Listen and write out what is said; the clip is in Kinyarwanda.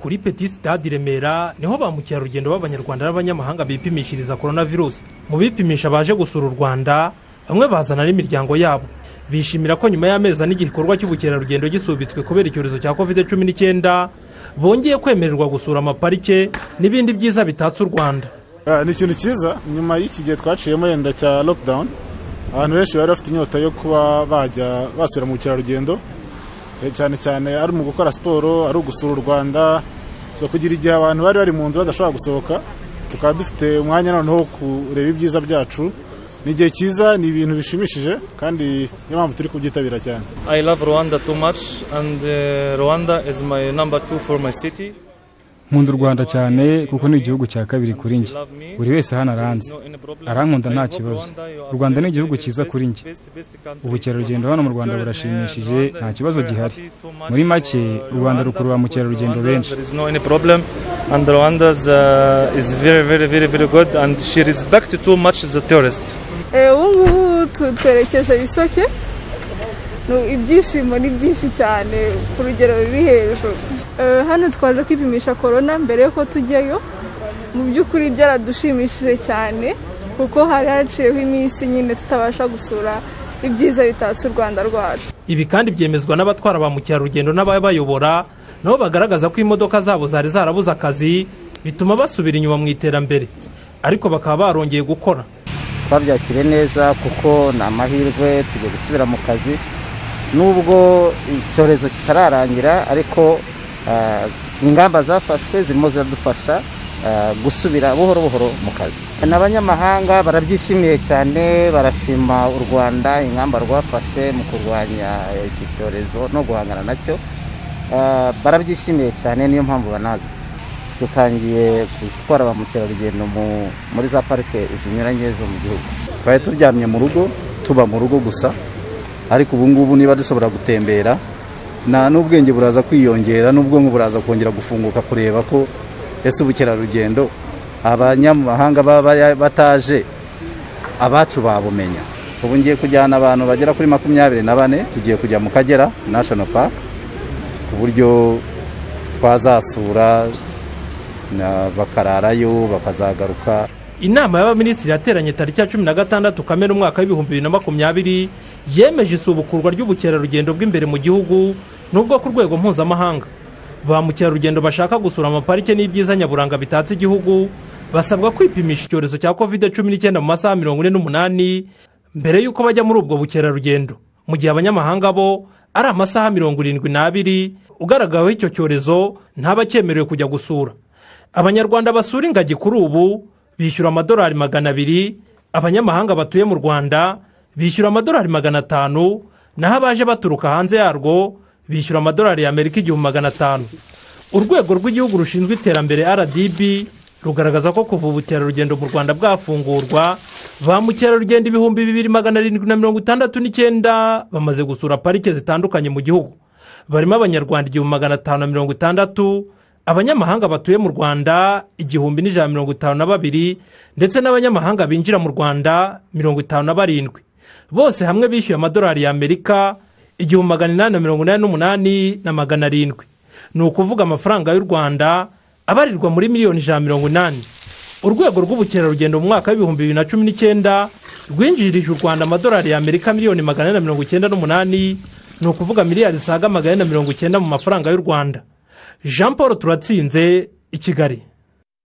kuri peti sitade i remera ni ho ba mukerarugendo b'abanyarwanda n'abanyamahanga bipimishiriza korona virusi mu bipimisha baje gusura u rwanda bamwe bazana n'imiryango yabo. Bishimira ko nyuma y'amezi ane igikorwa cy'ubukerarugendo gisubitswe kubera icyorezo cya kovide cumi n'icyenda bongeye kwemererwa gusura amaparike n'ibindi byiza bitatse u rwanda. Ni ikintu cyiza. Nyuma y'iki gihe twaciyemo yenda cya lockdown abantu benshi bari bafite inyota yo kuba bajya basubira mu bukerarugendo. Cyane cyane ari mu gukora siporo ari ugusura u rwanda. So kugira igihe abantu bari bari mu nzu badashobora gusohoka tukaba dufite umwanya noneho wo kureba ibyiza byacu. Ni igihe cyiza ni ibintu bishimishije kandi niyo mpamvu turi kubyitabira cyane. I love Rwanda too much and uh, Rwanda is my number two for my city. Nkunda u rwanda cyane kuko ni igihugu cya kabiri kuri njye. Buri wese hano aranzi. Arankunda nta kibazo. U rwanda ni igihugu cyiza kuri njye. Ubukerarugendo hano mu rwanda burashimishije nta kibazo gihari. Muri make u rwanda rukurura ba mukerarugendo benshi. There is no any problem. And Rwanda uh, is very very very very good. And she respect too much the tourist. ubu ngubu tu- twerekeje isoke ibyishimo ni byinshi cyane ku rugero ruri hejuru. Eh, hano twaje kwipimisha korona mbere y'uko tujyayo mu by'ukuri byaradushimishije cyane kuko hari haciyeho iminsi nyine tutabasha gusura ibyiza bitatse u rwanda rwacu. Ibi kandi byemezwa n'abatwara ba mukerarugendo n'ababayobora nabo bagaragaza ko imodoka zabo zari zarabuze akazi bituma basubira inyuma mu iterambere. Ariko bakaba barongeye gukora. Twabyakiriye neza kuko ni amahirwe tugiye gusubira mu kazi nubwo icyorezo kitararangira ariko ingamba zafashwe zirimo ziradufasha ah, gusubira buhoro buhoro mu kazi. N'abanyamahanga barabyishimiye cyane barashima u rwanda ingamba rwafashe mu kurwanya iki cyorezo no guhangana na cyo. Ah, barabyishimiye cyane niyo mpamvu banaza dutangiye gutwara ba mukerarugendo mu- muri za parike zinyuranye zo mu gihugu. Twari turyamye mu rugo tuba mu rugo gusa ariko ubu ngubu niba dushobora gutembera n'ubwenge buraza kwiyongera n'ubwonko buraza kongera gufunguka kureba ko ese ubukerarugendo abanyamahanga baba bataje abacu babumenya. Ubu ngiye kujyana abantu bagera kuri makumyabiri na bane tugiye kujya mu kagera national park ku buryo twazasura bakararayo bakazagaruka. Inama y'abaminisitiri yateranye tariki ya cumi na gatandatu kamena umwaka w'ibihumbi bibiri na makumyabiri yemeje isubukurwa ry'ubukerarugendo bw'imbere mu gihugu n'ubwo ku rwego mpuzamahanga. Ba mukerarugendo bashaka gusura amaparike n'ibyiza nyaburanga bitatse igihugu basabwa kwipimisha icyorezo cya covid cumi n'icyenda mu masaha mirongo ine n'umunani mbere y'uko bajya muri ubwo bukerarugendo. Mu gihe abanyamahanga bo ari amasaha mirongo irindwi n'abiri ugaragaweho icyo cyorezo ntabacyemerewe kujya gusura. Abanyarwanda basura ingagi kuri ubu bishyura amadolari magana abiri abanyamahanga batuye mu rwanda bishyura amadolari magana atanu naho abaje baturuka hanze yarwo bishyura amadolari y'amerika igihumbi magana atanu urwego rw'igihugu rushinzwe iterambere rdb rugaragaza ko kuva ubukerarugendo mu rwanda bwafungurwa ba mukerarugendo ibihumbi bibiri magana arindwi na mirongo itandatu n'icyenda bamaze gusura parike zitandukanye mu gihugu. Barimo abanyarwanda igihumbi magana atanu na mirongo itandatu abanyamahanga batuye mu rwanda igihumbi n'ijana na mirongo itanu na babiri ndetse n'abanyamahanga binjira mu rwanda mirongo itanu na barindwi. Bose hamwe bishyuye amadolari y'amerika igihumbi magana inani na mirongo inani n'umunani na magana arindwi. Ni ukuvuga amafaranga y'u rwanda abarirwa muri miliyoni ijana na mirongo inani. Urwego rw'ubukerarugendo mu mwaka w'ibihumbi bibiri na cumi n'icyenda rwinjirije u rwanda amadolari y'amerika miliyoni magana ane na mirongo icyenda n'umunani. Ni ukuvuga miliyari zisaga magana ane na mirongo icyenda mu mafaranga y'u rwanda. Jean paul turatsinze i kigali.